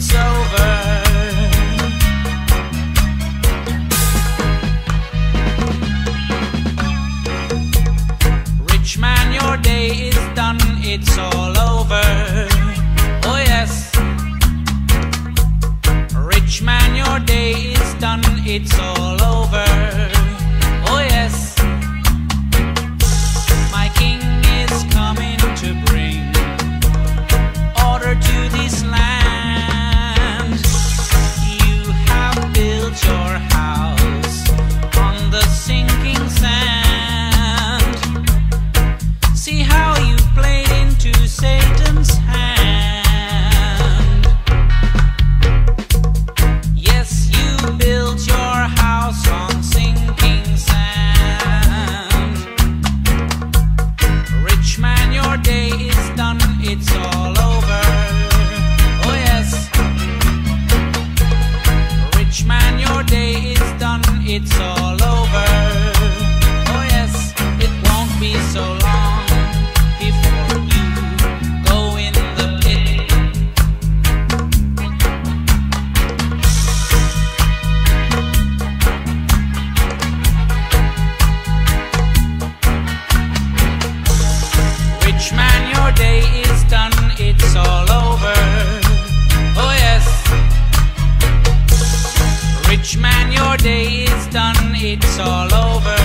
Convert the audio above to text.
it's over. Rich man, your day is done, it's all over. Oh, yes. Rich man, your day is done, it's all over. day is done, it's all over. your day is done, it's all over.